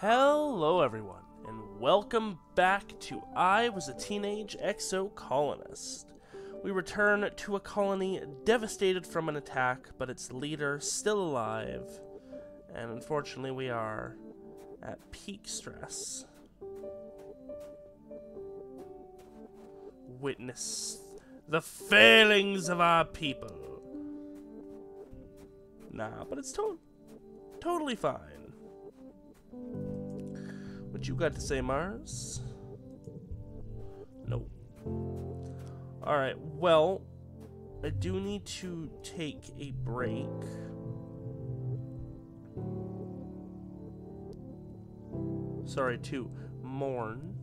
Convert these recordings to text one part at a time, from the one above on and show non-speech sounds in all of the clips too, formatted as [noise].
Hello, everyone, and welcome back to I Was a Teenage Exocolonist. We return to a colony devastated from an attack, but its leader still alive. And unfortunately, we are at peak stress. Witness the failings of our people. Nah, but it's to- totally fine. You got to say, Marz? Nope. Alright, well, I do need to take a break. Sorry, to mourn.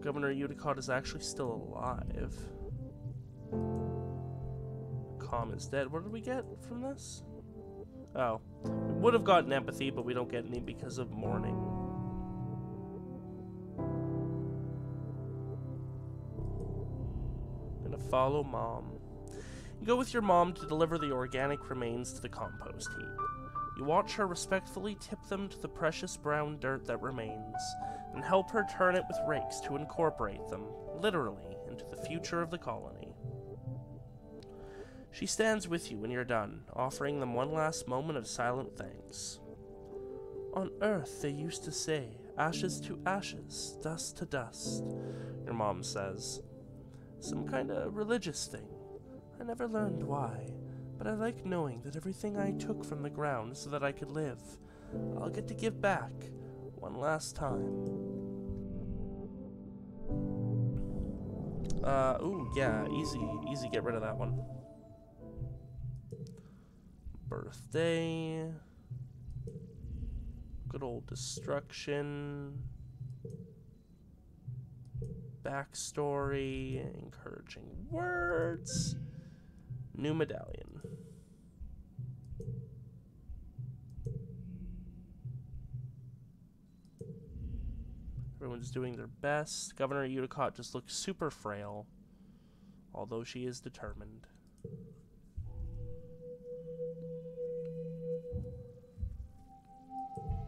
Governor Uticott is actually still alive. Calm is dead. What did we get from this? Oh. We would have gotten empathy, but we don't get any because of mourning. Gonna follow mom. You go with your mom to deliver the organic remains to the compost heap. You watch her respectfully tip them to the precious brown dirt that remains, and help her turn it with rakes to incorporate them, literally, into the future of the colony. She stands with you when you're done, offering them one last moment of silent thanks. On Earth, they used to say, ashes to ashes, dust to dust, your mom says. Some kind of religious thing. I never learned why, but I like knowing that everything I took from the ground so that I could live, I'll get to give back one last time. Uh, ooh, yeah, easy, easy get rid of that one. Birthday. Good old destruction. Backstory, encouraging words. New medallion. Everyone's doing their best. Governor Uticott just looks super frail, although she is determined.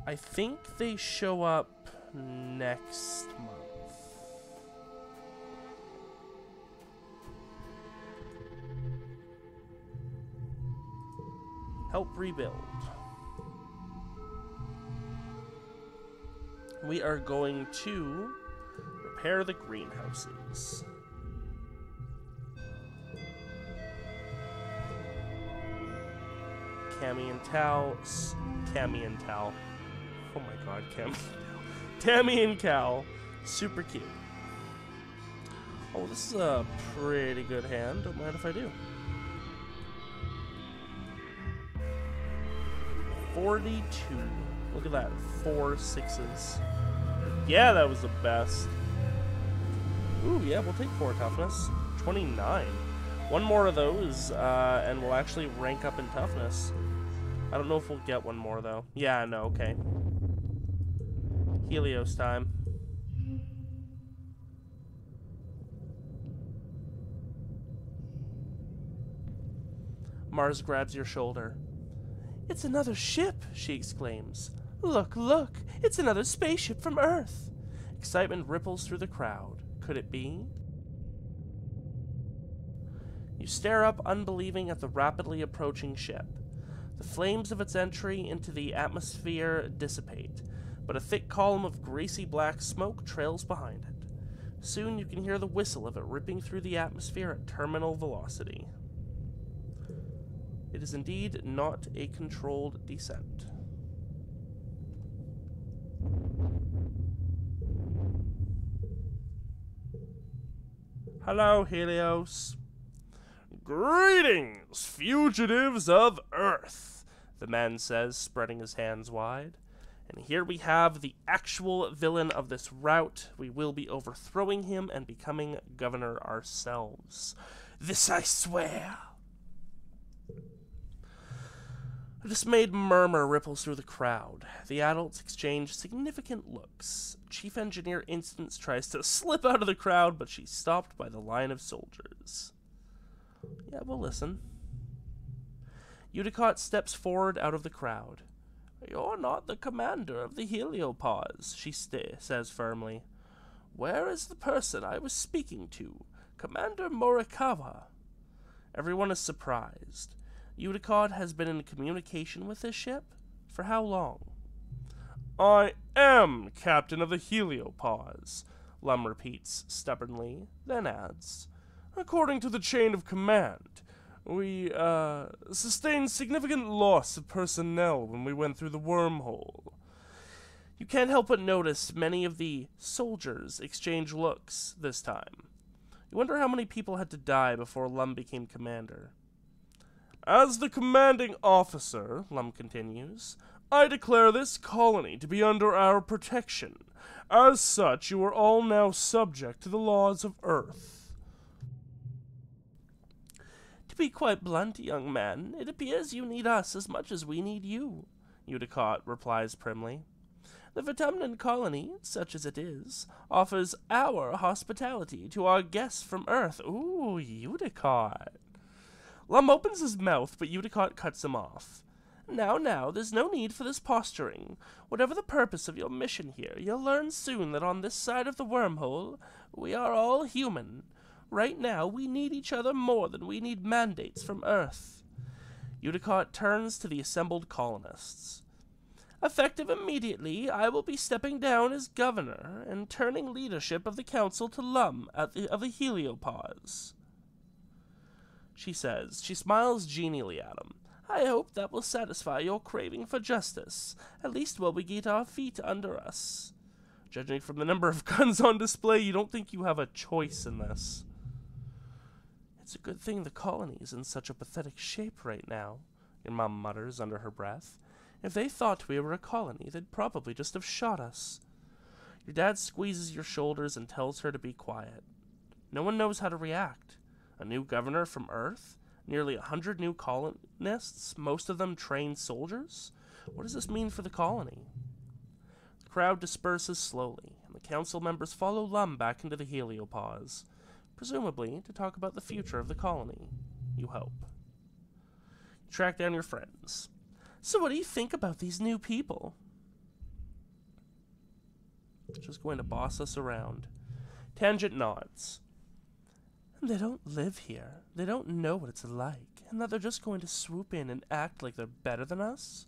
I think they show up next month. Help rebuild. We are going to repair the greenhouses. Cammy and Tal. s- Cammy and Tal. Oh my god, Cammy. [laughs] Tammy and Cal. Super cute. Oh, this is a pretty good hand. Don't mind if I do. 42. Look at that. Four sixes. Yeah, that was the best. Ooh, yeah, we'll take four toughness. 29. One more of those, uh, and we'll actually rank up in toughness. I don't know if we'll get one more, though. Yeah, no, okay. Helios time. Marz grabs your shoulder. It's another ship, she exclaims. Look, look, it's another spaceship from Earth. Excitement ripples through the crowd. Could it be? You stare up, unbelieving, at the rapidly approaching ship. The flames of its entry into the atmosphere dissipate, but a thick column of greasy black smoke trails behind it. Soon you can hear the whistle of it ripping through the atmosphere at terminal velocity. It is indeed not a controlled descent. Hello, Helios. Greetings, fugitives of Earth, the man says, spreading his hands wide. And here we have the actual villain of this route. We will be overthrowing him and becoming governor ourselves. This I swear. A dismayed murmur ripples through the crowd. The adults exchange significant looks. Chief Engineer Instance tries to slip out of the crowd, but she's stopped by the line of soldiers. Yeah, we'll listen. Udicott steps forward out of the crowd. You're not the commander of the Heliopause, she says firmly. Where is the person I was speaking to? Commander Morikawa. Everyone is surprised. Udicott has been in communication with this ship? For how long? I am captain of the Heliopause, Lum repeats stubbornly, then adds, According to the chain of command, we, uh, sustained significant loss of personnel when we went through the wormhole. You can't help but notice many of the soldiers exchange looks this time. You wonder how many people had to die before Lum became commander. As the commanding officer, Lum continues, I declare this colony to be under our protection. As such, you are all now subject to the laws of Earth. To be quite blunt, young man, it appears you need us as much as we need you, Udicott replies primly. The Vertumnan colony, such as it is, offers our hospitality to our guests from Earth. Ooh, Udicott. Lum opens his mouth, but Udicott cuts him off. Now, now, there's no need for this posturing. Whatever the purpose of your mission here, you'll learn soon that on this side of the wormhole, we are all human. Right now, we need each other more than we need mandates from Earth. Udicott turns to the assembled colonists. Effective immediately, I will be stepping down as governor and turning leadership of the council to Lum at the, of the Heliopause. She says, she smiles genially at him. I hope that will satisfy your craving for justice, at least while we get our feet under us. Judging from the number of [laughs] guns on display, you don't think you have a choice in this. It's a good thing the colony is in such a pathetic shape right now, your mom mutters under her breath. If they thought we were a colony, they'd probably just have shot us. Your dad squeezes your shoulders and tells her to be quiet. No one knows how to react. A new governor from Earth? Nearly a hundred new colonists, most of them trained soldiers? What does this mean for the colony? The crowd disperses slowly, and the council members follow Lum back into the heliopause, presumably to talk about the future of the colony. You hope. Track down your friends. So, what do you think about these new people? Just going to boss us around. Tangent nods. They don't live here. They don't know what it's like, and that they're just going to swoop in and act like they're better than us.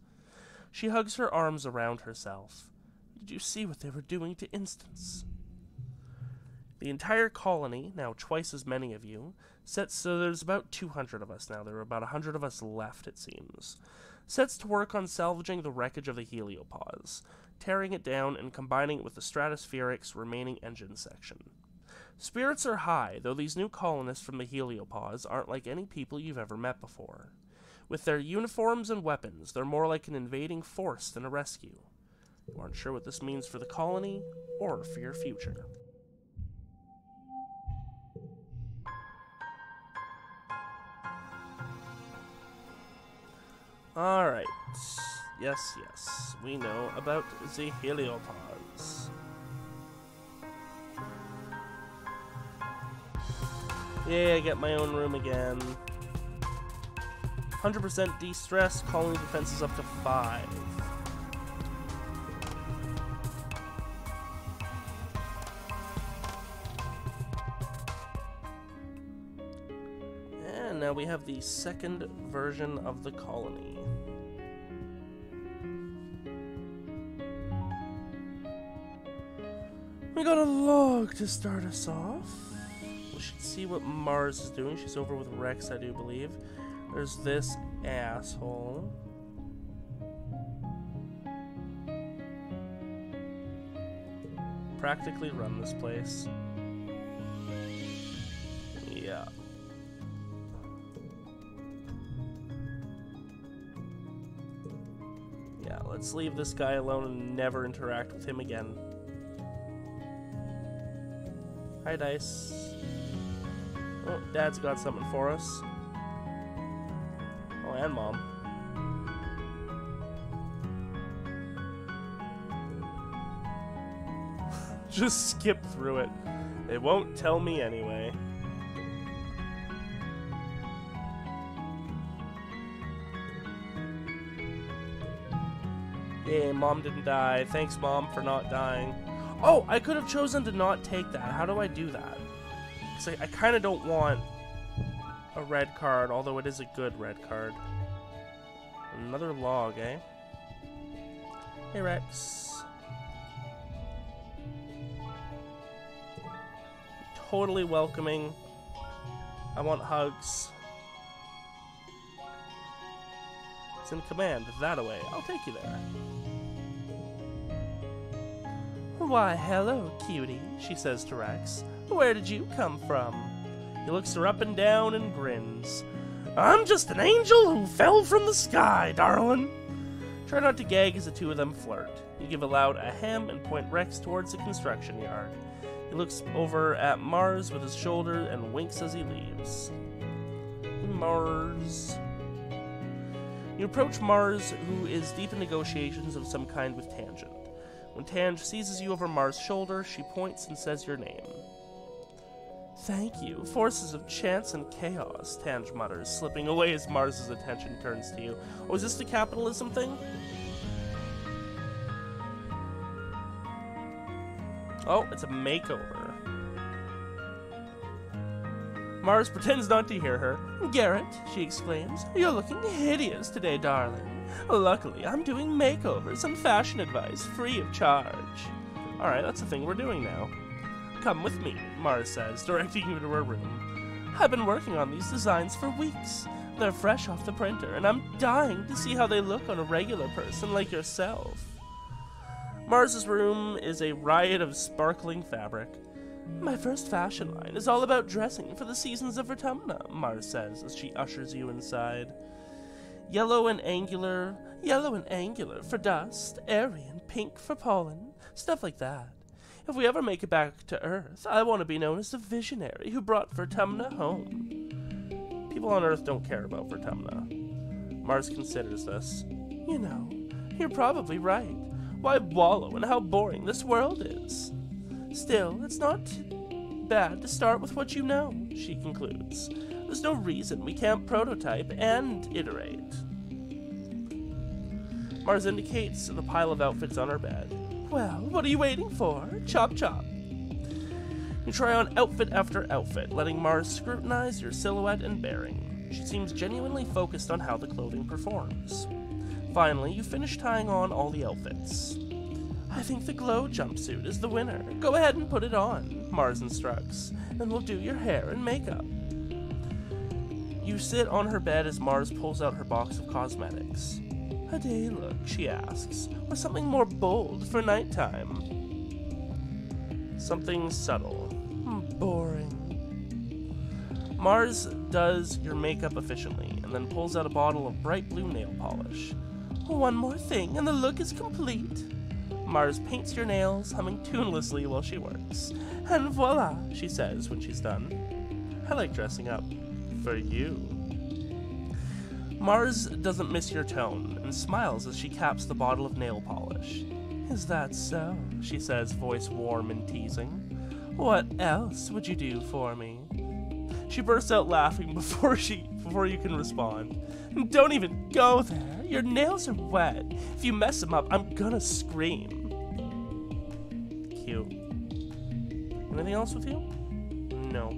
She hugs her arms around herself. Did you see what they were doing to Instance? The entire colony, now twice as many of you, sets so there's about 200 of us now. There are about 100 of us left, it seems. Sets to work on salvaging the wreckage of the heliopause, tearing it down and combining it with the Stratospheric's remaining engine section. Spirits are high, though these new colonists from the Heliopause aren't like any people you've ever met before. With their uniforms and weapons, they're more like an invading force than a rescue. You aren't sure what this means for the colony or for your future. Alright. Yes, yes. We know about the heliopods. Yeah, I get my own room again. 100% de-stress, colony defenses up to 5. Now we have the second version of the colony. We got a log to start us off. We should see what Marz is doing. She's over with Rex, I do believe. There's this asshole. Practically run this place. Let's leave this guy alone and never interact with him again. Hi, Dys. Oh, Dad's got something for us. Oh, and Mom. [laughs] Just skip through it. It won't tell me anyway. Mom didn't die. Thanks, mom, for not dying. Oh, I could have chosen to not take that. How do I do that? Because I, I kind of don't want a red card, although it is a good red card. Another log, eh? Hey, Rex. Totally welcoming. I want hugs. It's in command. That away. I'll take you there. Why, hello, cutie, she says to Rex. Where did you come from? He looks her up and down and grins. I'm just an angel who fell from the sky, darling. Try not to gag as the two of them flirt. You give a loud ahem and point Rex towards the construction yard. He looks over at Marz with his shoulder and winks as he leaves. Marz. You approach Marz, who is deep in negotiations of some kind with Tangent. When Tange seizes you over Marz' shoulder, she points and says your name. Thank you. Forces of chance and chaos, Tange mutters, slipping away as Marz' attention turns to you. Oh, is this the capitalism thing? Oh, it's a makeover. Marz pretends not to hear her. Garrett, she exclaims, you're looking hideous today, darling. Luckily, I'm doing makeovers and fashion advice free of charge. Alright, that's the thing we're doing now. Come with me, Marz says, directing you to her room. I've been working on these designs for weeks. They're fresh off the printer, and I'm dying to see how they look on a regular person like yourself. Marz's room is a riot of sparkling fabric. My first fashion line is all about dressing for the seasons of Vertumna, Marz says as she ushers you inside. Yellow and angular, yellow and angular for dust, airy and pink for pollen, stuff like that. If we ever make it back to Earth, I want to be known as the visionary who brought Vertumna home. People on Earth don't care about Vertumna. Marz considers this. You know, you're probably right. Why wallow in how boring this world is? Still, it's not bad to start with what you know, she concludes. There's no reason we can't prototype and iterate. Marz indicates the pile of outfits on her bed. Well, what are you waiting for? Chop chop. You try on outfit after outfit, letting Marz scrutinize your silhouette and bearing. She seems genuinely focused on how the clothing performs. Finally, you finish tying on all the outfits. I think the glow jumpsuit is the winner. Go ahead and put it on, Marz instructs, and we'll do your hair and makeup. You sit on her bed as Marz pulls out her box of cosmetics. A day look, she asks, or something more bold for nighttime? Something subtle. Hmm, boring. Marz does your makeup efficiently and then pulls out a bottle of bright blue nail polish. One more thing and the look is complete. Marz paints your nails, humming tunelessly while she works. And voila, she says when she's done. I like dressing up for you. Marz doesn't miss your tone and smiles as she caps the bottle of nail polish. Is that so? She says, voice warm and teasing. What else would you do for me? She bursts out laughing [laughs] before she before you can respond. Don't even go there. Your nails are wet. If you mess them up, I'm gonna scream. Cute. Anything else with you? No.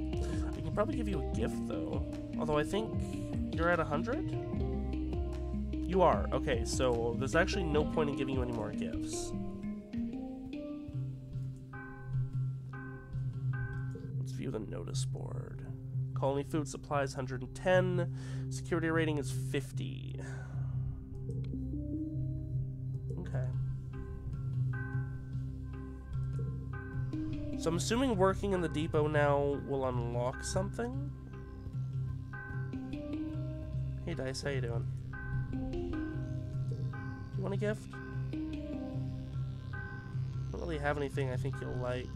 I can probably give you a gift though. Although I think you're at 100? You are. Okay, so there's actually no point in giving you any more gifts. Let's view the notice board. Colony food supplies 110. Security rating is 50. Okay. So I'm assuming working in the depot now will unlock something? Hey Dys, how you doing? You want a gift? Don't really have anything I think you'll like.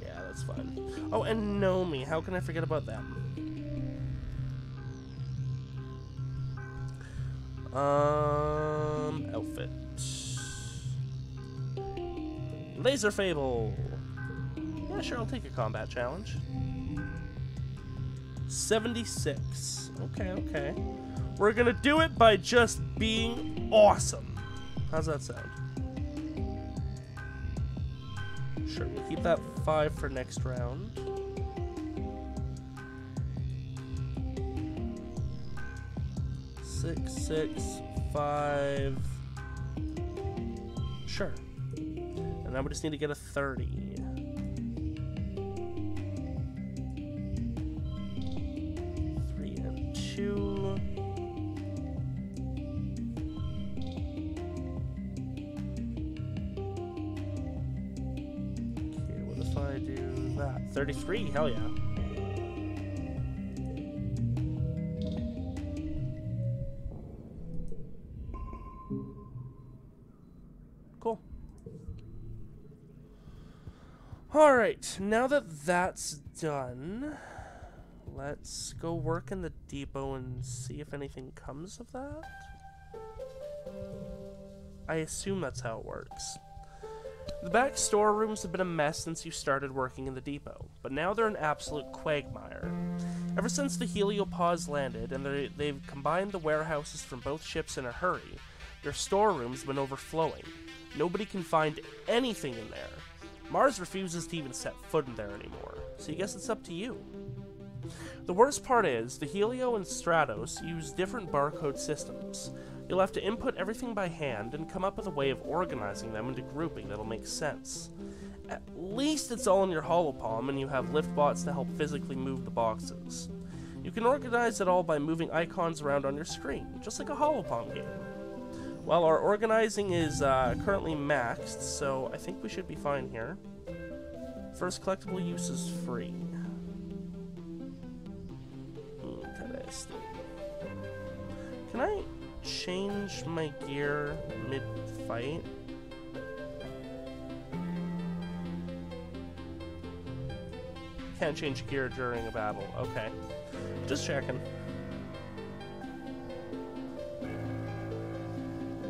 Yeah, that's fine. Oh, and Nomi. How can I forget about them? Um, outfit. Laser Fable. Yeah, sure, I'll take a combat challenge. 76. Okay, okay. We're gonna do it by just being awesome. How's that sound? Sure, we'll keep that five for next round. Six, six, five. Sure. And now we just need to get a 30. 33? Hell yeah. Cool. Alright, now that that's done, let's go work in the depot and see if anything comes of that. I assume that's how it works. The back storerooms have been a mess since you started working in the depot, but now they're an absolute quagmire. Ever since the heliopause landed and they- they've combined the warehouses from both ships in a hurry, their storerooms have been overflowing. Nobody can find anything in there. Marz refuses to even set foot in there anymore, so I guess it's up to you. The worst part is, the Helio and Stratos use different barcode systems. You'll have to input everything by hand and come up with a way of organizing them into grouping that'll make sense. At least it's all in your holopalm and you have lift bots to help physically move the boxes. You can organize it all by moving icons around on your screen, just like a holopalm game. Well, our organizing is uh, currently maxed, so I think we should be fine here. First collectible use is free. Interesting. Can I change my gear mid-fight? Can't change gear during a battle. Okay. Just checking.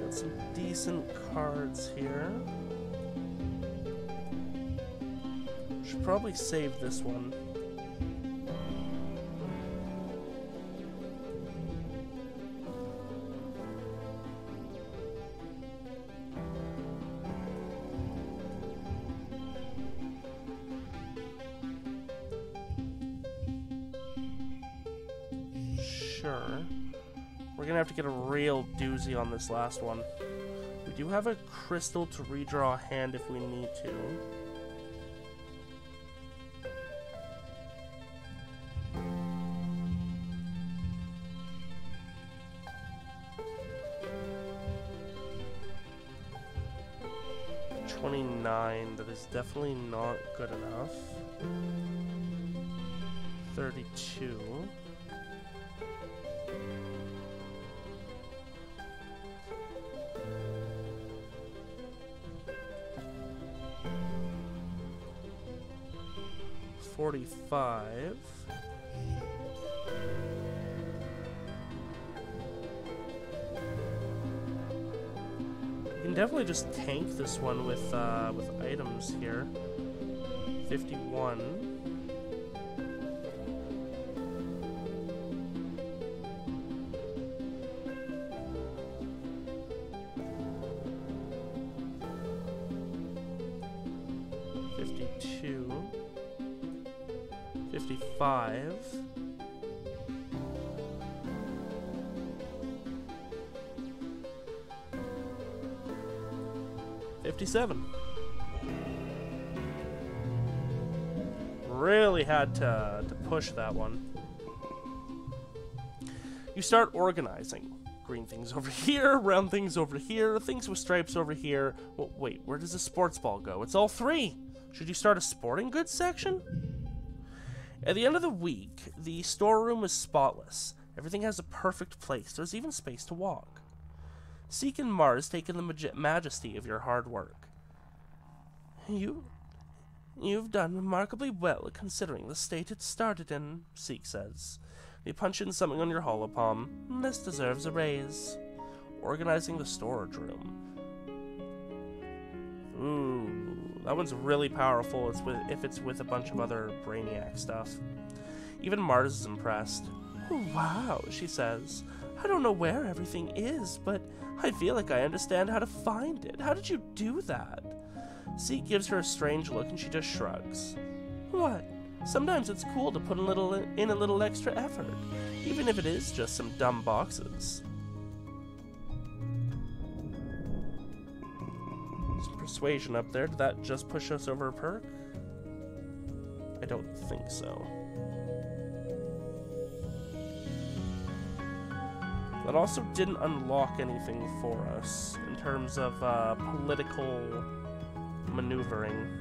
Got some decent cards here. Should probably save this one. To get a real doozy on this last one. We do have a crystal to redraw a hand if we need to. Twenty-nine. That is definitely not good enough. Thirty-two. You can definitely just tank this one with uh, with items here. Fifty-one. To, to push that one. You start organizing. Green things over [laughs] here, round things over here, things with stripes over here. Well, wait, where does the sports ball go? It's all three. Should you start a sporting goods section? At the end of the week, the storeroom is spotless. Everything has a perfect place. There's even space to walk. Seek and Marz take in the maj- majesty of your hard work. You, you've done remarkably well considering the state it started in, Seek says. You punch in something on your holopalm. This deserves a raise. Organizing the storage room. Ooh, that one's really powerful. It's with, if it's with a bunch of other Brainiac stuff. Even Marz is impressed. Wow, she says. I don't know where everything is, but I feel like I understand how to find it. How did you do that? Zeke gives her a strange look and she just shrugs. What? Sometimes it's cool to put a little in a little extra effort, even if it is just some dumb boxes. Some persuasion up there. Did that just push us over a perk? I don't think so. That also didn't unlock anything for us in terms of uh, political maneuvering.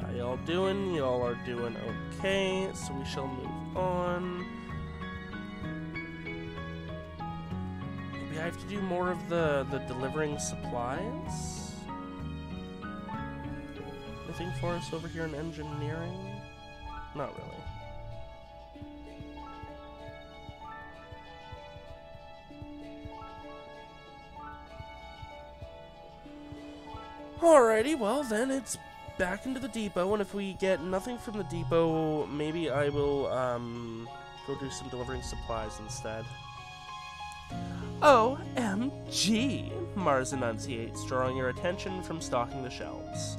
How y'all doing? Y'all are doing okay, so we shall move on. Maybe I have to do more of the, the delivering supplies? Anything for us over here in engineering? Not really. Alrighty, well then it's back into the depot, and if we get nothing from the depot, maybe I will um, go do some delivering supplies instead. OMG, Marz enunciates, drawing your attention from stocking the shelves.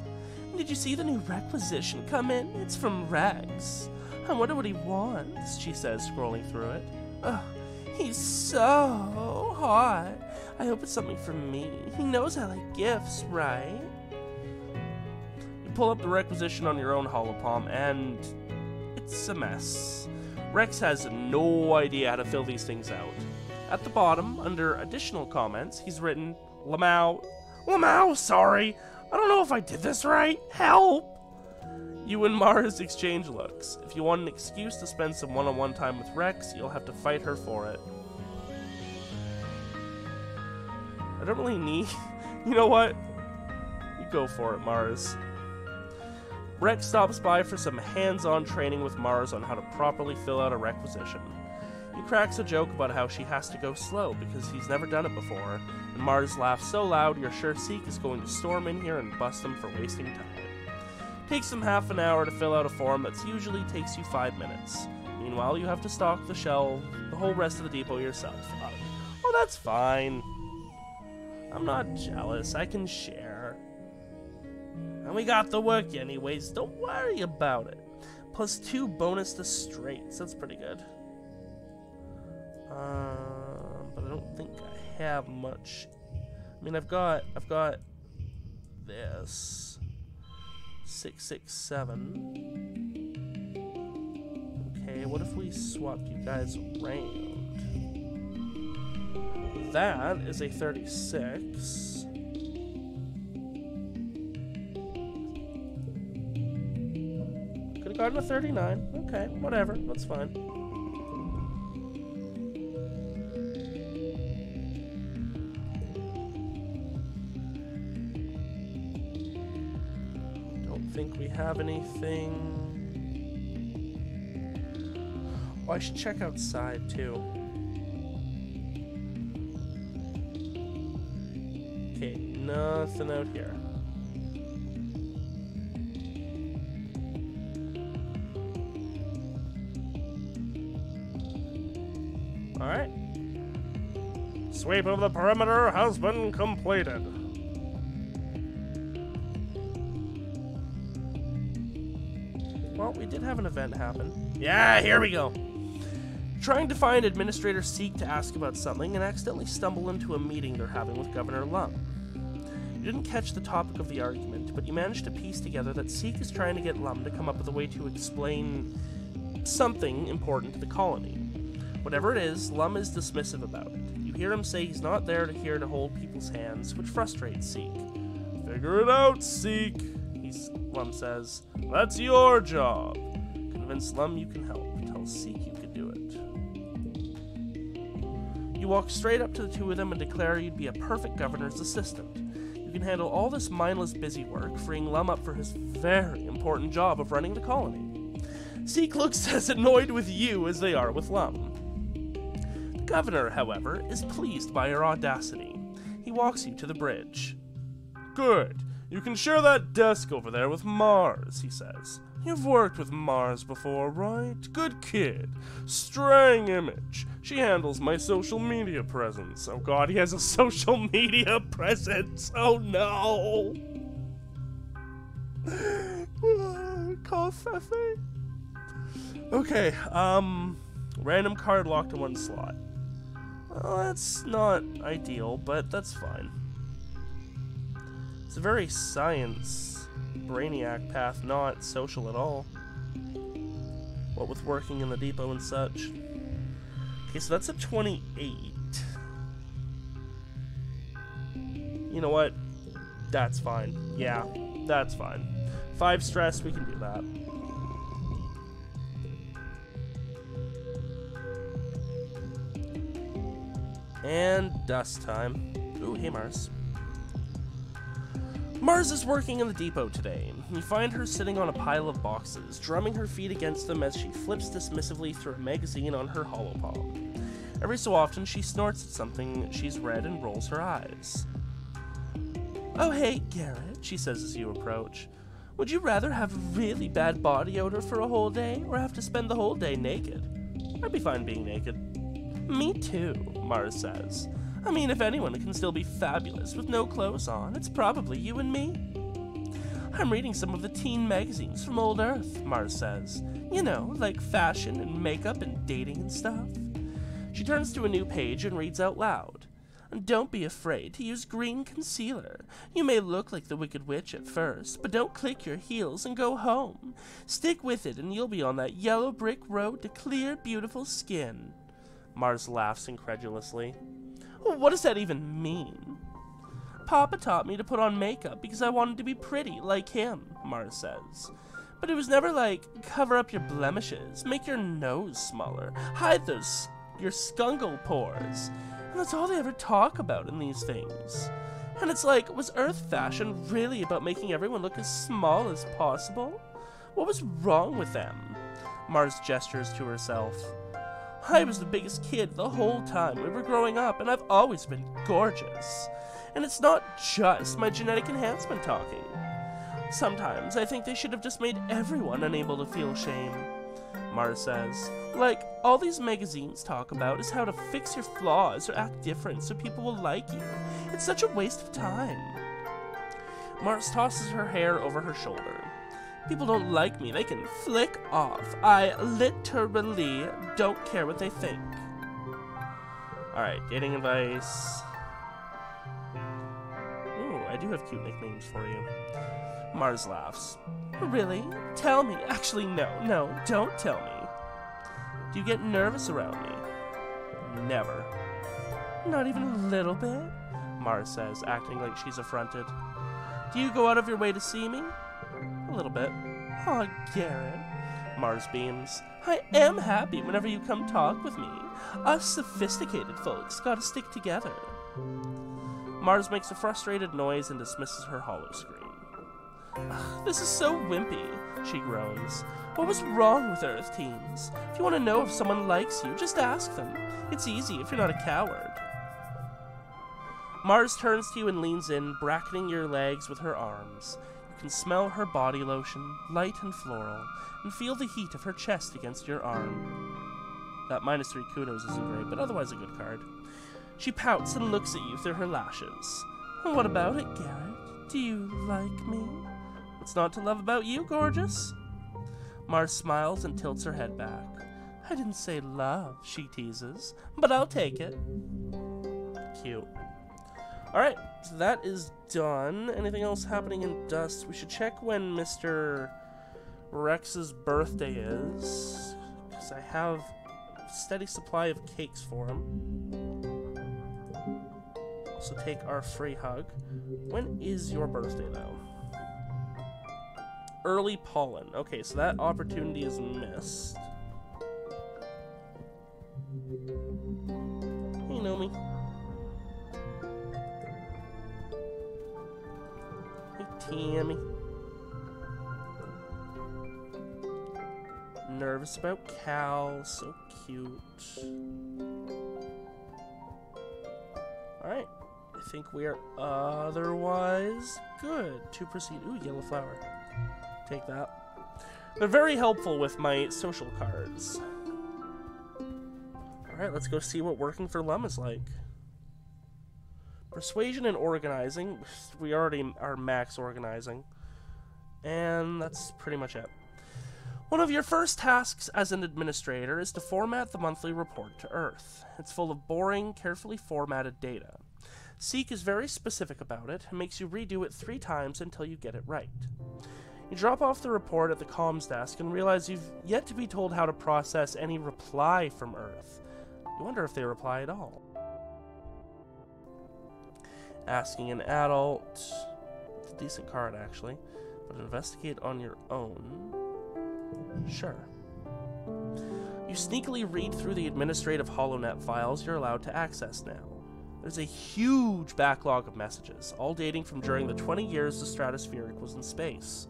Did you see the new requisition come in? It's from Rex. I wonder what he wants, she says, scrolling through it. Oh, he's so hot. I hope it's something for me. He knows I like gifts, right? You pull up the requisition on your own holopalm, and it's a mess. Rex has no idea how to fill these things out. At the bottom, under additional comments, he's written, Lamau. Lamau, sorry. I don't know if I did this right. Help! You and Marz exchange looks. If you want an excuse to spend some one on one time with Rex, you'll have to fight her for it. I don't really need. [laughs] You know what? You go for it, Marz. Rex stops by for some hands on training with Marz on how to properly fill out a requisition. He cracks a joke about how she has to go slow because he's never done it before, and Marz laughs so loud you're sure Seek is going to storm in here and bust him for wasting time. Takes them half an hour to fill out a form that usually takes you five minutes. Meanwhile, you have to stock the shelf, the whole rest of the depot yourself. Oh, that's fine. I'm not jealous, I can share. And we got the work anyways, don't worry about it. Plus two bonus to straights, that's pretty good. Um, but I don't think I have much. I mean, I've got, I've got this. Six, six, seven. Okay, what if we swap you guys around? That is a 36. Could have gotten a 39. Okay, whatever. That's fine. Think we have anything. Oh, I should check outside too. Okay, nothing out here. Alright. Sweep of the perimeter has been completed. Did have an event happen. Yeah, here we go. Trying to find Administrator Seek to ask about something and accidentally stumble into a meeting they're having with Governor Lum. You didn't catch the topic of the argument, but you managed to piece together that Seek is trying to get Lum to come up with a way to explain something important to the colony. Whatever it is, Lum is dismissive about it. You hear him say he's not there to here to hold people's hands, which frustrates Seek. Figure it out, Seek, Lum says. That's your job. Convince Lum you can help. Tell Seek you can do it. You walk straight up to the two of them and declare you'd be a perfect governor's assistant. You can handle all this mindless busy work, freeing Lum up for his very important job of running the colony. Seek looks [laughs] as annoyed with you as they are with Lum. The governor, however, is pleased by your audacity. He walks you to the bridge. Good. You can share that desk over there with Marz, he says. You've worked with Marz before, right? Good kid. Strang image. She handles my social media presence. Oh god, he has a [laughs] social media presence. Oh no. [laughs] Call Fefe. Okay, um, random card locked in one slot. Well, that's not ideal, but that's fine. It's a very science brainiac path, not social at all. What with working in the depot and such. Okay, so that's a 28. You know what? That's fine. Yeah, that's fine. Five stress, we can do that. And dust time. Ooh, hey Marz. Marz is working in the depot today. You find her sitting on a pile of boxes, drumming her feet against them as she flips dismissively through a magazine on her hollow. Every so often, she snorts at something she's read and rolls her eyes. Oh, hey, Garrett, she says as you approach. Would you rather have a really bad body odor for a whole day, or have to spend the whole day naked? I'd be fine being naked. Me too, Marz says. I mean, if anyone can still be fabulous with no clothes on, it's probably you and me. I'm reading some of the teen magazines from Old Earth, Marz says. You know, like fashion and makeup and dating and stuff. She turns to a new page and reads out loud. Don't be afraid to use green concealer. You may look like the Wicked Witch at first, but don't click your heels and go home. Stick with it and you'll be on that yellow brick road to clear, beautiful skin. Marz laughs incredulously. What does that even mean? Papa taught me to put on makeup because I wanted to be pretty, like him, Marz says. But it was never like, cover up your blemishes, make your nose smaller, hide those your skungle pores. And that's all they ever talk about in these things. And it's like, was Earth fashion really about making everyone look as small as possible? What was wrong with them? Marz gestures to herself. I was the biggest kid the whole time we were growing up, and I've always been gorgeous. And it's not just my genetic enhancement talking. Sometimes I think they should have just made everyone unable to feel shame. Marz says, like, all these magazines talk about is how to fix your flaws or act different so people will like you. It's such a waste of time. Marz tosses her hair over her shoulder. People don't like me, they can flick off. I literally don't care what they think. Alright, dating advice. Ooh, I do have cute nicknames for you. Marz laughs. Really? Tell me. Actually, no, no, don't tell me. Do you get nervous around me? Never. Not even a little bit? Marz says, acting like she's affronted. Do you go out of your way to see me? A little bit. Aw, oh, Garrett. Marz beams. I am happy whenever you come talk with me. Us sophisticated folks gotta stick together. Marz makes a frustrated noise and dismisses her hollow screen. This is so wimpy, she groans. What was wrong with Earth teens? If you want to know if someone likes you, just ask them. It's easy if you're not a coward. Marz turns to you and leans in, bracketing your legs with her arms. Can smell her body lotion, light and floral, and feel the heat of her chest against your arm. That minus three kudos isn't great, but otherwise a good card. She pouts and looks at you through her lashes. What about it, Garrett? Do you like me? What's not to love about you, gorgeous? Marz smiles and tilts her head back. I didn't say love, she teases, but I'll take it. Cute. Alright, so that is done. Anything else happening in Dust? We should check when Mr. Rex's birthday is. Because I have a steady supply of cakes for him. So take our free hug. When is your birthday, though? Early pollen. Okay, so that opportunity is missed. Hey, Nomi. Tammy. Nervous about Cal. So cute. Alright. I think we are otherwise good to proceed. Ooh, yellow flower. Take that. They're very helpful with my social cards. Alright, let's go see what working for Lum is like. Persuasion and organizing. We already are max organizing. And that's pretty much it. One of your first tasks as an administrator is to format the monthly report to Earth. It's full of boring, carefully formatted data. Seek is very specific about it and makes you redo it three times until you get it right. You drop off the report at the comms desk and realize you've yet to be told how to process any reply from Earth. You wonder if they reply at all. Asking an adult. It's a decent card, actually. But investigate on your own. Sure. You sneakily read through the administrative HoloNet files you're allowed to access now. There's a huge backlog of messages, all dating from during the 20 years the Stratospheric was in space.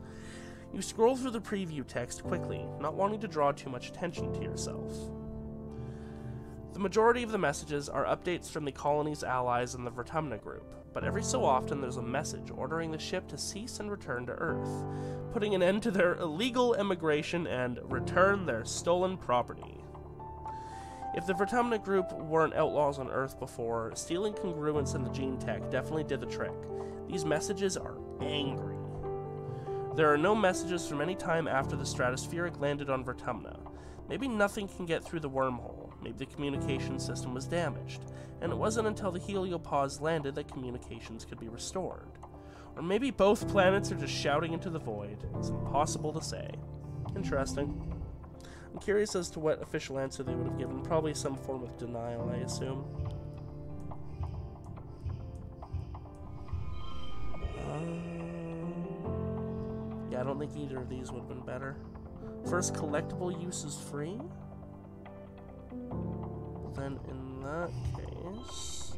You scroll through the preview text quickly, not wanting to draw too much attention to yourself. The majority of the messages are updates from the colony's allies in the Vertumna group, but every so often there's a message ordering the ship to cease and return to Earth, putting an end to their illegal immigration and return their stolen property. If the Vertumna group weren't outlaws on Earth before, stealing congruence in the gene tech definitely did the trick. These messages are angry. There are no messages from any time after the stratospheric landed on Vertumna. Maybe nothing can get through the wormhole. Maybe the communication system was damaged, and it wasn't until the heliopause landed that communications could be restored. Or maybe both planets are just shouting into the void. It's impossible to say. Interesting. I'm curious as to what official answer they would have given. Probably some form of denial, I assume. Um, yeah, I don't think either of these would have been better. First collectible use is free. Then in that case...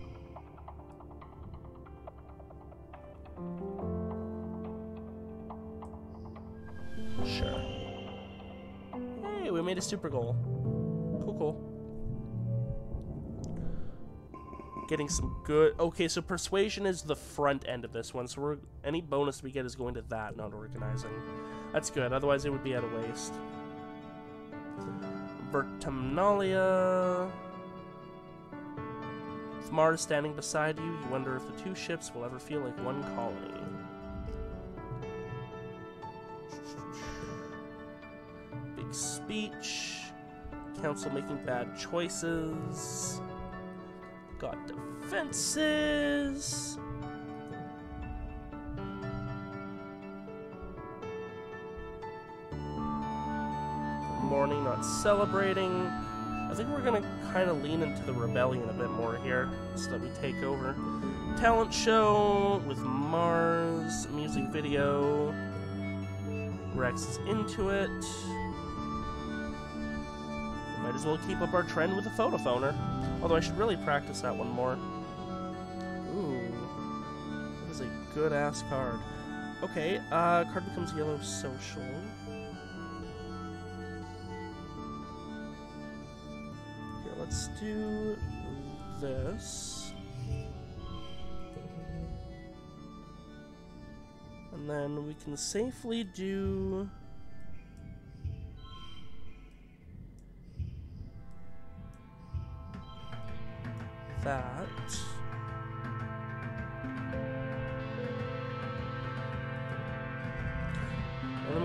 Sure. Hey, we made a super goal. Cool, cool. Getting some good... Okay, so persuasion is the front end of this one, so we're any bonus we get is going to that, not organizing. That's good, otherwise it would be at a waste. Vertumnalia... With Marz standing beside you, you wonder if the two ships will ever feel like one colony. Big speech. Council making bad choices. Got defenses. Not celebrating. I think we're gonna kind of lean into the rebellion a bit more here, so that we take over. Talent show with Marz, music video. Rex is into it. Might as well keep up our trend with the photophoner. Although I should really practice that one more. Ooh. That is a good ass card. Okay, uh, card becomes yellow social. Let's do this. And then we can safely do that.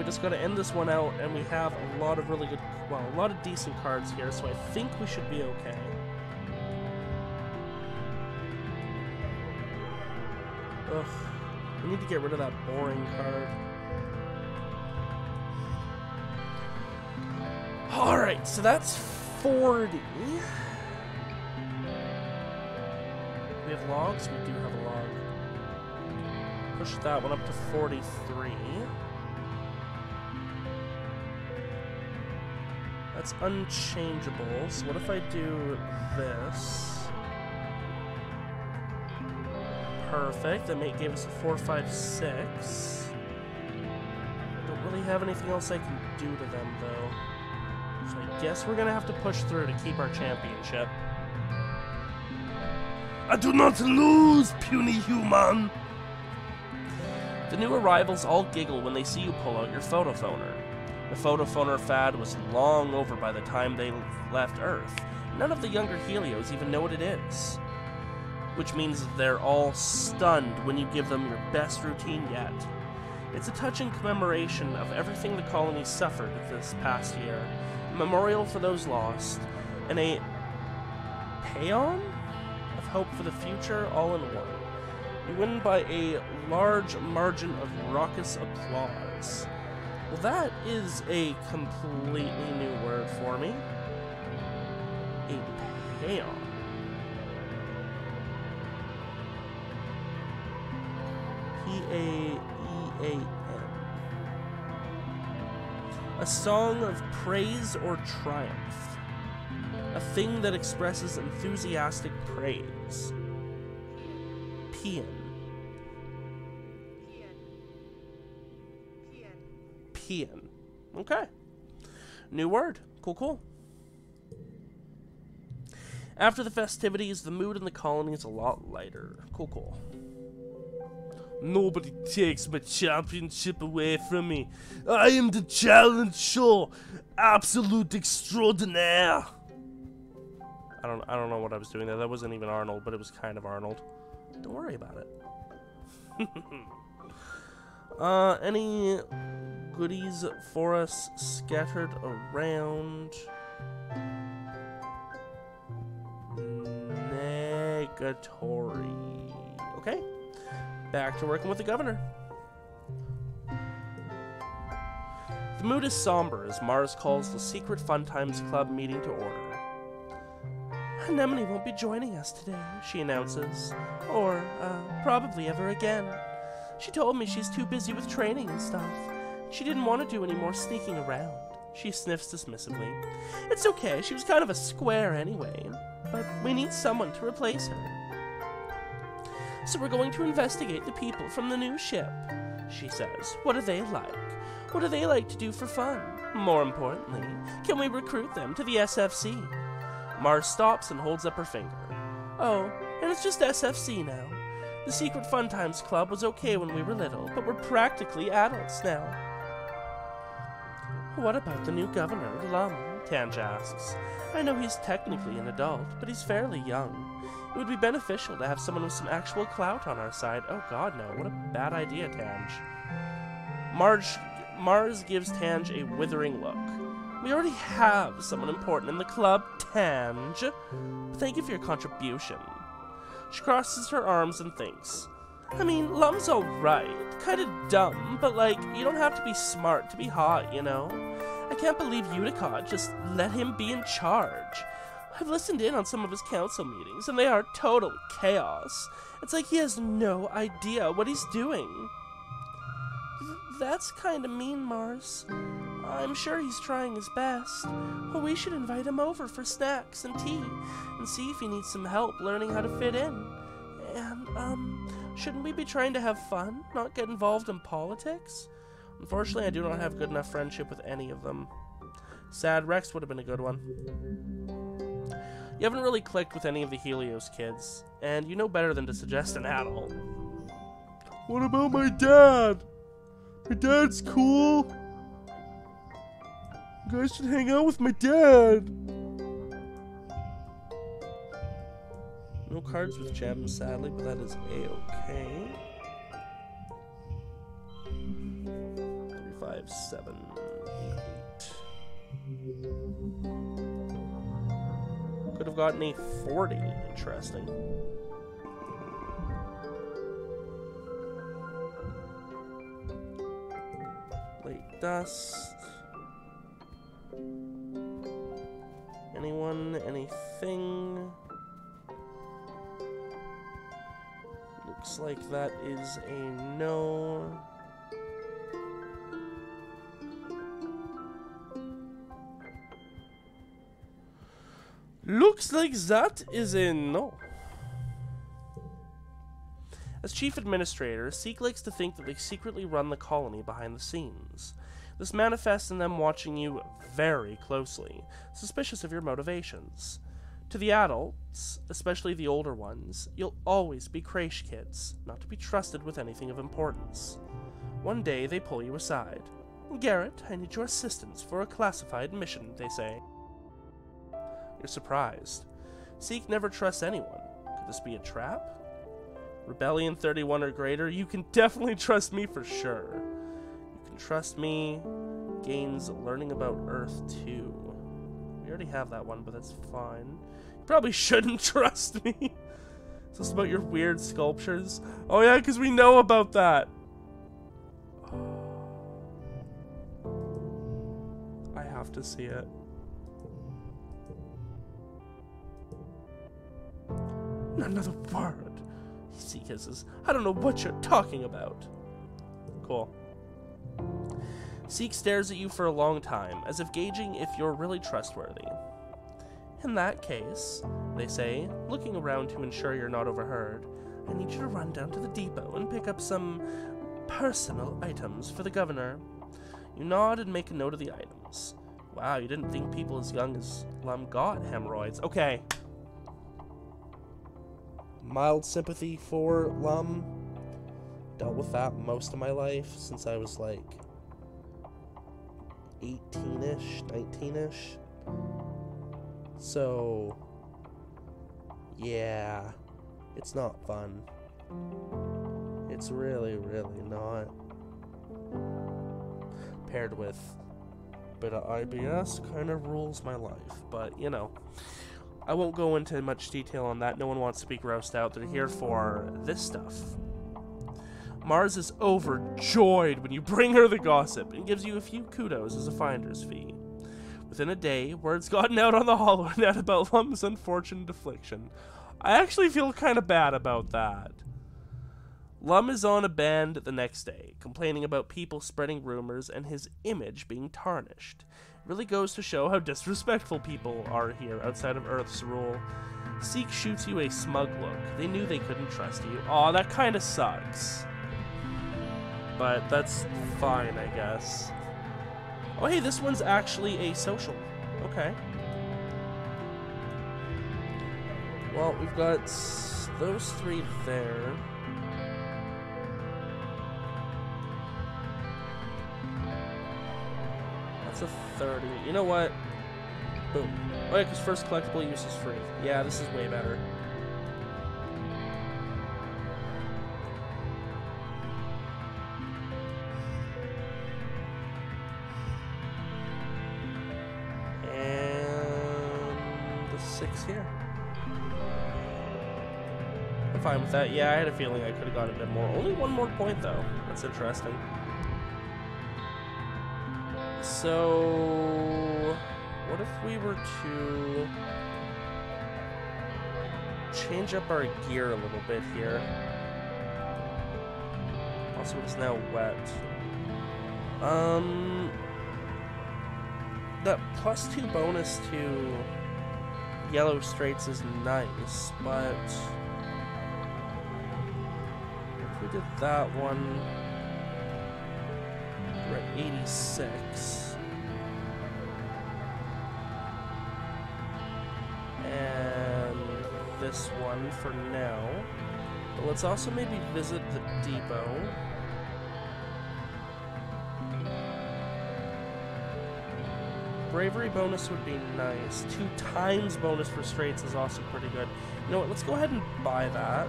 We just gotta end this one out, and we have a lot of really good, well, a lot of decent cards here, so I think we should be okay. Ugh, we need to get rid of that boring card. Alright, so that's 40. We have logs? We do have a log. Push that one up to 43. That's unchangeable. So what if I do this? Perfect. That mate gave us a 4, 5, 6. Don't really have anything else I can do to them, though. So I guess we're going to have to push through to keep our championship. I do not lose, puny human. The new arrivals all giggle when they see you pull out your photophoner. The photophoner fad was long over by the time they left Earth. None of the younger Helios even know what it is. Which means they're all stunned when you give them your best routine yet. It's a touching commemoration of everything the colony suffered this past year, a memorial for those lost, and a paean of hope for the future all in one. You win by a large margin of raucous applause. Well, that is a completely new word for me. A paean. P A E A N. A song of praise or triumph. A thing that expresses enthusiastic praise. Paean. Paean. Okay. New word. Cool, cool. After the festivities, the mood in the colony is a lot lighter. Cool, cool. Nobody takes my championship away from me. I am the challenge show, absolute extraordinaire. I don't, I don't know what I was doing there. That wasn't even Arnold, but it was kind of Arnold. Don't worry about it. [laughs] uh, any goodies for us scattered around? Negatory. Okay. Back to working with the governor. The mood is somber as Marz calls the secret Fun Times Club meeting to order. Anemone won't be joining us today, she announces. Or, uh, probably ever again. She told me she's too busy with training and stuff. She didn't want to do any more sneaking around. She sniffs dismissively. It's okay, she was kind of a square anyway. But we need someone to replace her. So we're going to investigate the people from the new ship, she says. What are they like? What do they like to do for fun? More importantly, can we recruit them to the SFC? Marz stops and holds up her finger. Oh, and it's just SFC now. The Secret Fun Times Club was okay when we were little, but we're practically adults now. What about the new governor, Lum? Tange asks. I know he's technically an adult, but he's fairly young. It would be beneficial to have someone with some actual clout on our side. Oh god, no. What a bad idea, Tange. Marge, Marz gives Tange a withering look. We already have someone important in the club, Tange. Thank you for your contribution. She crosses her arms and thinks. I mean, Lum's alright. Kinda dumb, but like, you don't have to be smart to be hot, you know? I can't believe Utica just let him be in charge. I've listened in on some of his council meetings, and they are total chaos. It's like he has no idea what he's doing. Th- that's kinda mean, Marz. I'm sure he's trying his best. Well, we should invite him over for snacks and tea and see if he needs some help learning how to fit in. And, um, shouldn't we be trying to have fun, not get involved in politics? Unfortunately, I do not have good enough friendship with any of them. Sad Rex would have been a good one. You haven't really clicked with any of the Helios kids, and you know better than to suggest an adult. What about my dad? My dad's cool. You guys should hang out with my dad. No cards with gems, sadly, but that is a-okay. Three, five, seven, eight. Could have gotten a 40. Interesting. Late dust. Anyone? Anything? Looks like that is a no. Looks like that is a no. As chief administrator, Seek likes to think that they secretly run the colony behind the scenes. This manifests in them watching you very closely, suspicious of your motivations. To the adults, especially the older ones, you'll always be creche kids, not to be trusted with anything of importance. One day they pull you aside. Garrett, I need your assistance for a classified mission, they say. You're surprised. Seek never trusts anyone. Could this be a trap? Rebellion 31 or greater, you can definitely trust me for sure. Can trust me gains learning about Earth too. We already have that one, but that's fine. You probably [laughs] shouldn't trust me. Is this about your weird sculptures? Oh yeah, because we know about that. [sighs] I have to see it. Not another word. He kisses. I don't know what you're talking about. Cool. Seek stares at you for a long time, as if gauging if you're really trustworthy. In that case, they say, looking around to ensure you're not overheard, I need you to run down to the depot and pick up some personal items for the governor. You nod and make a note of the items. Wow, you didn't think people as young as Lum got hemorrhoids. Okay. Mild sympathy for Lum. Dealt with that most of my life since I was like 18-ish, 19-ish. So, yeah, it's not fun. It's really, really not. Paired with a bit of IBS kind of rules my life, but you know. I won't go into much detail on that. No one wants to be grossed out. They're here for this stuff. Marz is overjoyed when you bring her the gossip and gives you a few kudos as a finder's fee. Within a day, word's gotten out on the hollow [laughs] net about Lum's unfortunate affliction. I actually feel kind of bad about that. Lum is on a band the next day, complaining about people spreading rumors and his image being tarnished. It really goes to show how disrespectful people are here outside of Earth's rule. Seek shoots you a smug look. They knew they couldn't trust you. Aw, that kinda sucks. But that's fine, I guess. Oh, hey, this one's actually a social. Okay. Well, we've got those three there. That's a 30. You know what? Boom. Oh yeah, because first collectible use is free. Yeah, this is way better. That. Yeah, I had a feeling I could have got a bit more. Only one more point though. That's interesting. So, what if we were to change up our gear a little bit here? Also, it's now wet. Um, that plus two bonus to yellow straights is nice, but did that one, we're at 86. And this one for now. But let's also maybe visit the depot. Bravery bonus would be nice. Two times bonus for straights is also pretty good. You know what, let's go ahead and buy that.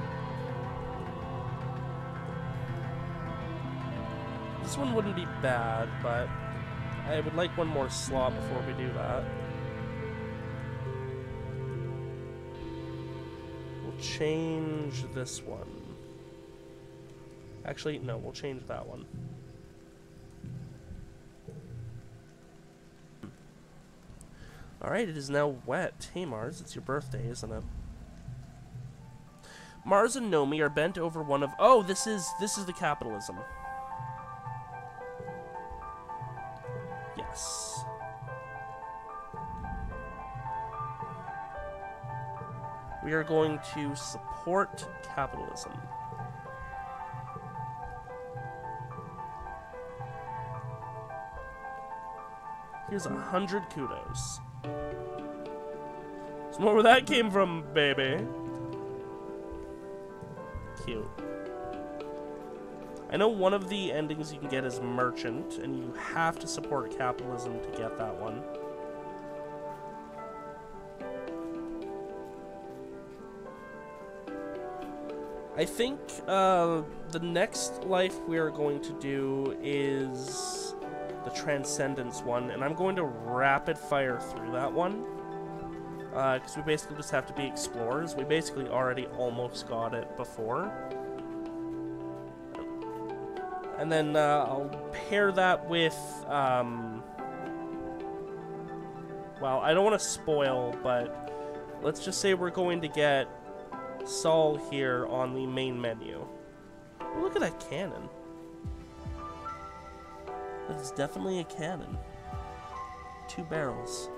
This one wouldn't be bad, but I would like one more slot before we do that. We'll change this one. Actually, no, we'll change that one. Alright, it is now wet. Hey Marz, it's your birthday, isn't it? Marz and Nomi are bent over one of Oh, this is this is the capitalism. Are going to support capitalism. Here's a hundred kudos. It's more where that came from, baby. Cute. I know one of the endings you can get is merchant, and you have to support capitalism to get that one. I think uh, the next life we are going to do is the Transcendence one, and I'm going to rapid fire through that one. Because uh, we basically just have to be explorers. We basically already almost got it before. And then uh, I'll pair that with... Um, well, I don't want to spoil, but let's just say we're going to get Sol here on the main menu. Look at that cannon. That is definitely a cannon. Two barrels.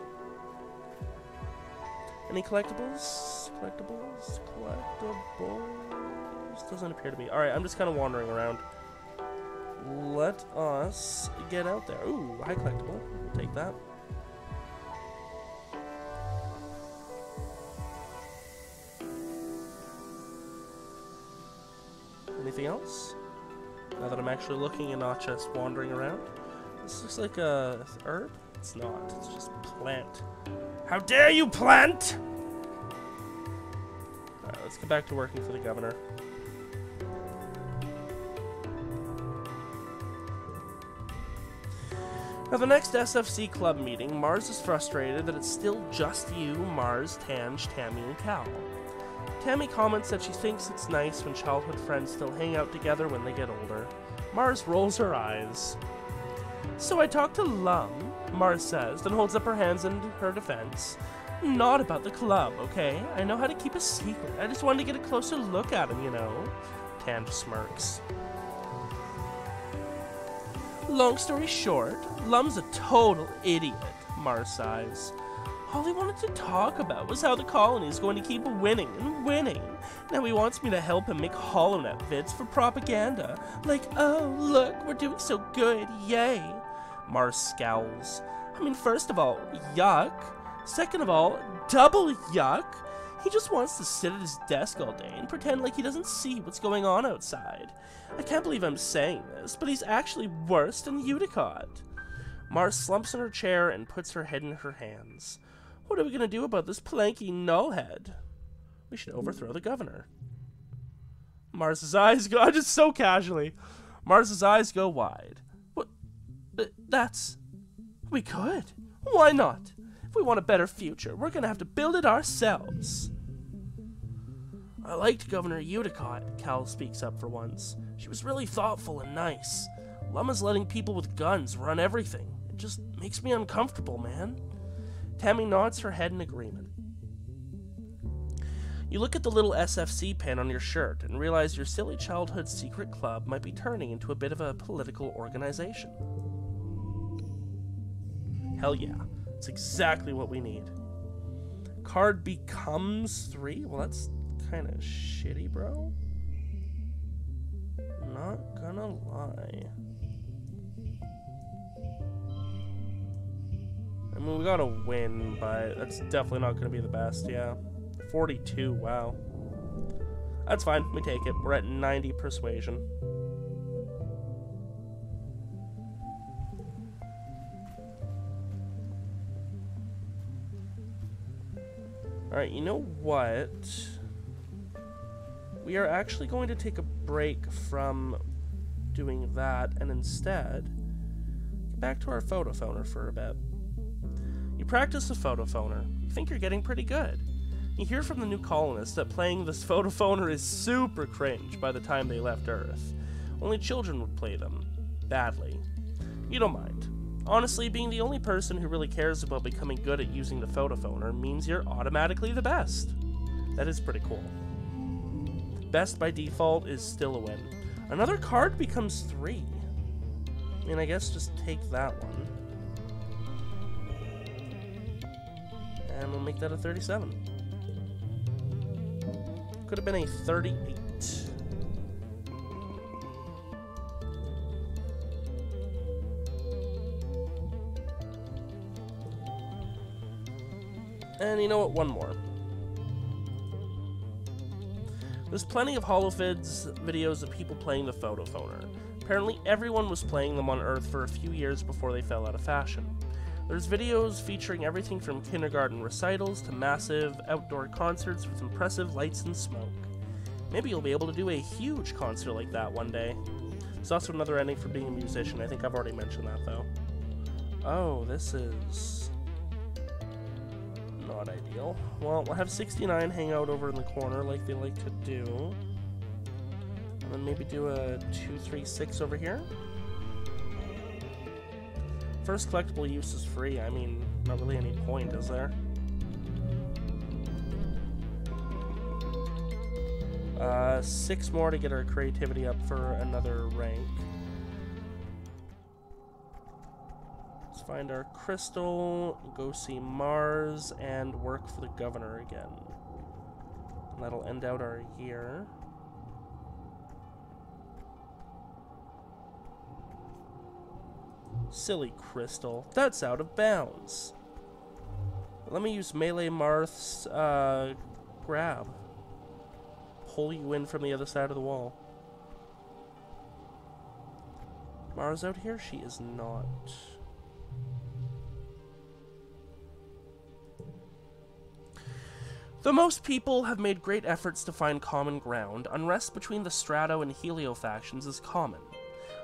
Any collectibles? Collectibles? Collectibles? Doesn't appear to be. Alright, I'm just kind of wandering around. Let us get out there. Ooh, high collectible. We'll Take that. Anything else? Now that I'm actually looking and not just wandering around. This looks like a herb? It's not. It's just plant. How dare you, plant! Alright, let's get back to working for the governor. At the next SFC club meeting, Marz is frustrated that it's still just you, Marz, Tange, Tammy, and Cal. Tammy comments that she thinks it's nice when childhood friends still hang out together when they get older. Marz rolls her eyes. So I talked to Lum, Marz says, then holds up her hands in her defense. Not about the club, okay? I know how to keep a secret. I just wanted to get a closer look at him, you know? Tange smirks. Long story short, Lum's a total idiot, Marz sighs. All he wanted to talk about was how the colony is going to keep winning and winning. Now he wants me to help him make HoloNet vids for propaganda. Like, oh, look, we're doing so good, yay. Marz scowls. I mean, first of all, yuck. Second of all, double yuck. He just wants to sit at his desk all day and pretend like he doesn't see what's going on outside. I can't believe I'm saying this, but he's actually worse than Udicott. Marz slumps in her chair and puts her head in her hands. What are we going to do about this planky nullhead? We should overthrow the governor. Marz's eyes go [laughs] just so casually. Marz's eyes go wide. What? Uh, that's. We could. Why not? If we want a better future, we're gonna have to build it ourselves. I liked Governor Udicott, Cal speaks up for once. She was really thoughtful and nice. Lumma's letting people with guns run everything. It just makes me uncomfortable, man. Tammy nods her head in agreement. You look at the little SFC pin on your shirt and realize your silly childhood secret club might be turning into a bit of a political organization. Hell yeah, it's exactly what we need. Card becomes three? Well, that's kind of shitty, bro. Not gonna lie. I mean, we got to win, but that's definitely not going to be the best, yeah. 42, wow. That's fine, we take it. We're at 90 persuasion. Alright, you know what? We are actually going to take a break from doing that and instead get back to our photophoner for a bit practice the photophoner. You think you're getting pretty good. You hear from the new colonists that playing this [laughs] photophoner is super cringe by the time they left Earth. Only children would play them. Badly. You don't mind. Honestly, being the only person who really cares about becoming good at using the photophoner means you're automatically the best. That is pretty cool. Best by default is still a win. Another card becomes three. I mean, I guess just take that one. make that a 37. Could have been a 38. And you know what? One more. There's plenty of HoloFids videos of people playing the photophoner. Apparently everyone was playing them on Earth for a few years before they fell out of fashion. There's videos featuring everything from kindergarten recitals to massive outdoor concerts with impressive lights and smoke. Maybe you'll be able to do a huge concert like that one day. There's also another ending for being a musician. I think I've already mentioned that though. Oh, this is not ideal. Well, we'll have 69 hang out over in the corner like they like to do. And then maybe do a 236 over here. First collectible use is free. I mean, not really any point, is there? Uh, six more to get our creativity up for another rank. Let's find our crystal, go see Mars, and work for the governor again. And that'll end out our year. Silly crystal. That's out of bounds. Let me use Melee Marth's uh, grab pull you in from the other side of the wall. Mara's out here? She is not. Though most people have made great efforts to find common ground, unrest between the Strato and Helio factions is common.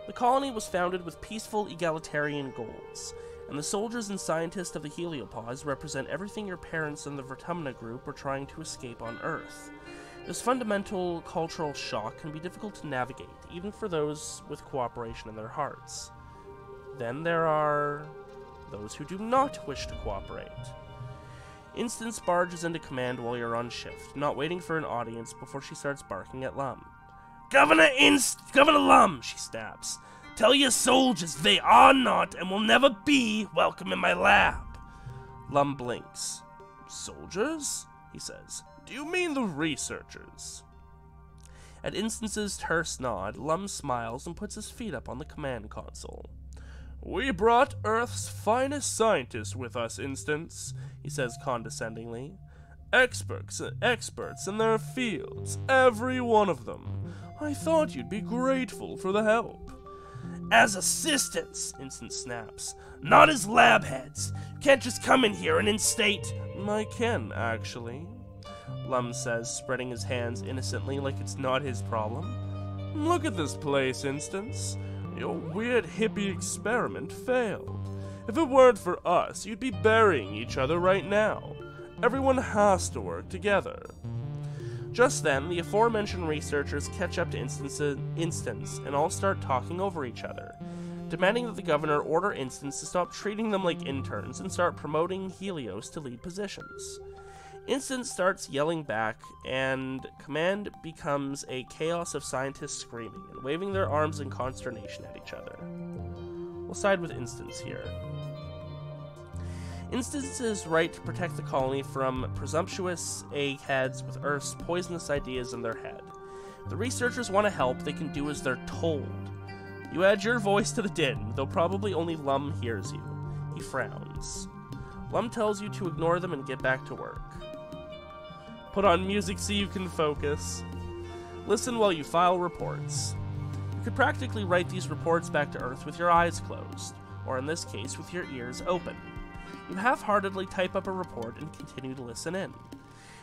The colony was founded with peaceful egalitarian goals, and the soldiers and scientists of the Heliopause represent everything your parents and the Vertumna group were trying to escape on Earth. This fundamental cultural shock can be difficult to navigate, even for those with cooperation in their hearts. Then there are those who do not wish to cooperate. Instance barges into command while you're on shift, not waiting for an audience before she starts barking at Lum. Governor Inst Governor Lum, she snaps. Tell your soldiers they are not and will never be welcome in my lab. Lum blinks. Soldiers? he says. Do you mean the researchers? At Instance's terse nod, Lum smiles and puts his feet up on the command console. We brought Earth's finest scientists with us, Instance, he says condescendingly. Experts, experts in their fields, every one of them. I thought you'd be grateful for the help. As assistants, Instance snaps, not as lab heads. You can't just come in here and instate. I can, actually. Lum says, spreading his hands innocently like it's not his problem. Look at this place, Instance. Your weird hippie experiment failed. If it weren't for us, you'd be burying each other right now. Everyone has to work together. Just then, the aforementioned researchers catch up to Instance, Instance and all start talking over each other, demanding that the governor order Instance to stop treating them like interns and start promoting Helios to lead positions. Instance starts yelling back, and command becomes a chaos of scientists screaming and waving their arms in consternation at each other. We'll side with Instance here. Instance's right to protect the colony from presumptuous eggheads with Earth's poisonous ideas in their head. The researchers want to help, they can do as they're told. You add your voice to the din, though probably only Lum hears you. He frowns. Lum tells you to ignore them and get back to work. Put on music so you can focus. Listen while you file reports. You could practically write these reports back to Earth with your eyes closed, or in this case, with your ears open. You half heartedly type up a report and continue to listen in.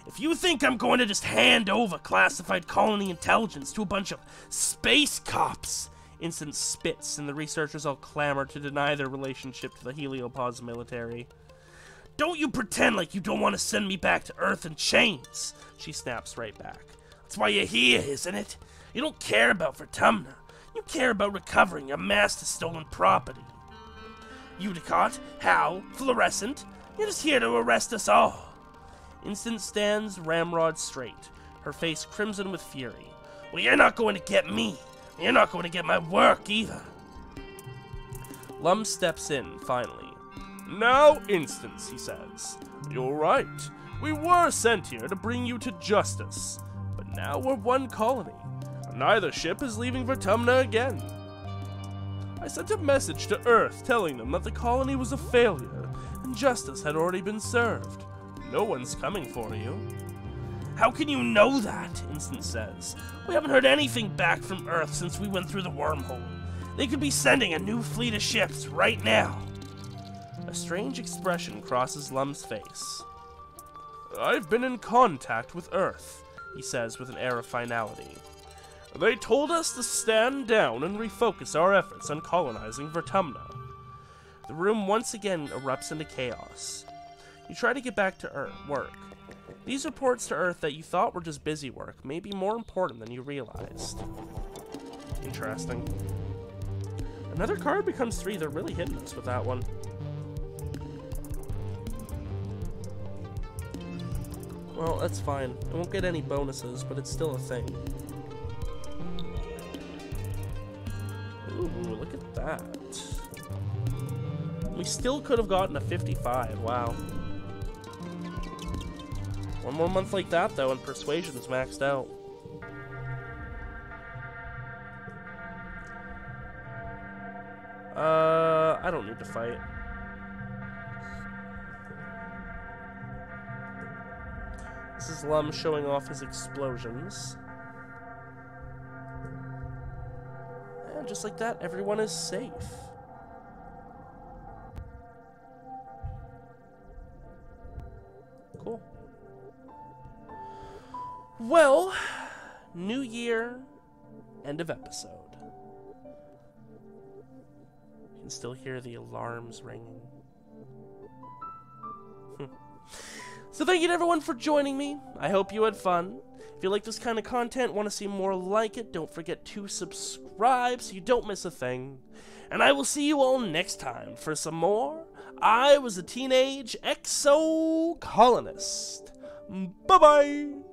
If you think I'm going to just hand over classified colony intelligence to a bunch of space cops, instant spits, and the researchers all clamor to deny their relationship to the Heliopause military. Don't you pretend like you don't want to send me back to Earth in chains, she snaps right back. That's why you're here, isn't it? You don't care about Vertumna. You care about recovering your master's stolen property. Udicott, Hal, Fluorescent, you're just here to arrest us all. Instance stands ramrod straight, her face crimson with fury. Well, you're not going to get me. You're not going to get my work either. Lum steps in, finally, now, Instance, he says. You're right. We were sent here to bring you to justice. But now we're one colony. Neither ship is leaving Vertumna again. I sent a message to Earth telling them that the colony was a failure and justice had already been served. No one's coming for you. How can you know that? Instant says. We haven't heard anything back from Earth since we went through the wormhole. They could be sending a new fleet of ships right now. A strange expression crosses Lum's face. I've been in contact with Earth, he says with an air of finality. They told us to stand down and refocus our efforts on colonizing Vertumna. The room once again erupts into chaos. You try to get back to Earth, work. These reports to Earth that you thought were just busy work may be more important than you realized. Interesting. Another card becomes three. They're really hitting us with that one. Well, that's fine. I won't get any bonuses, but it's still a thing. Ooh, look at that. We still could have gotten a 55. Wow. One more month like that, though, and Persuasion's maxed out. Uh, I don't need to fight. This is Lum showing off his explosions. And just like that, everyone is safe. Cool. Well, new year, end of episode. You can still hear the alarms ringing. Hmm. so thank you to everyone for joining me. I hope you had fun. If you like this kind of content, want to see more like it, don't forget to subscribe so you don't miss a thing. And I will see you all next time for some more. I was a teenage exo colonist. Bye bye.